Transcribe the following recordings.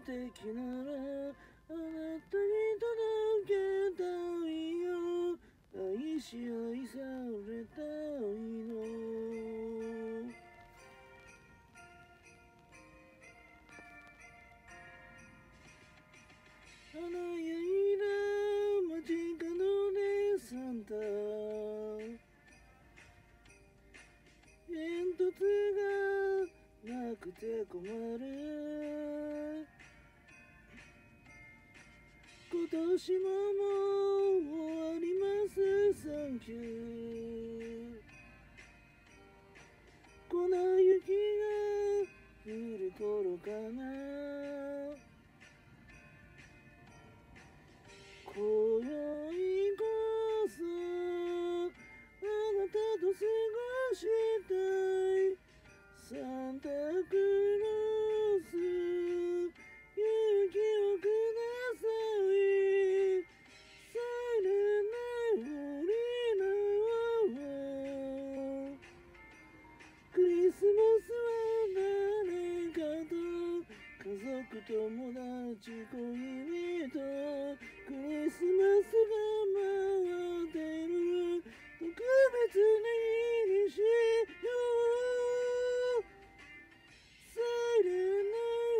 敵ならあなたに届けたいよ愛し愛されたいの。華やいな街角でサンタ煙突がなくて困る。今年ももう終わりますサンキュー友達恋人クリスマスが回ってる特別な日にしよ。うサイレン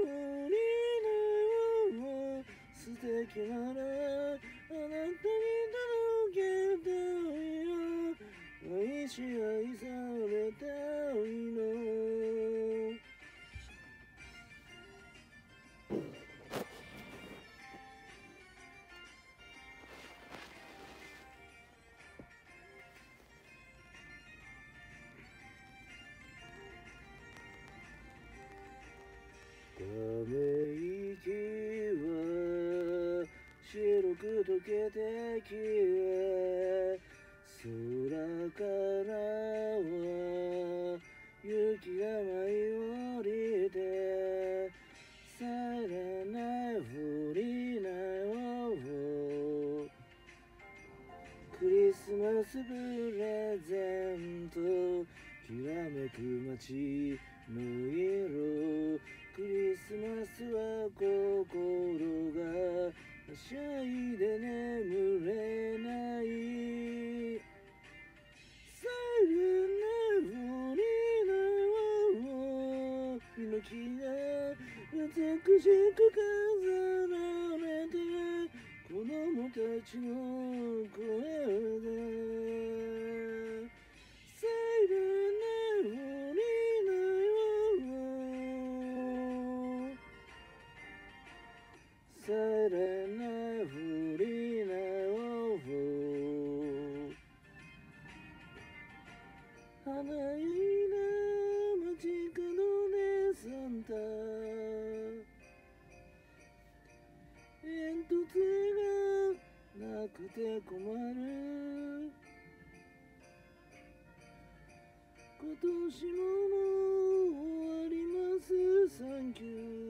なリナを素敵ならあなたに届けたいよ。愛し愛された溶けて消え空からは雪が舞い降りてさらない降りないクリスマスプレゼントきらめく街の色クリスマスは心が美しく飾られて子供たちの声で。サイレンな降りないサイレンな降りない花いくて困る。今年ももう終わります。サンキュー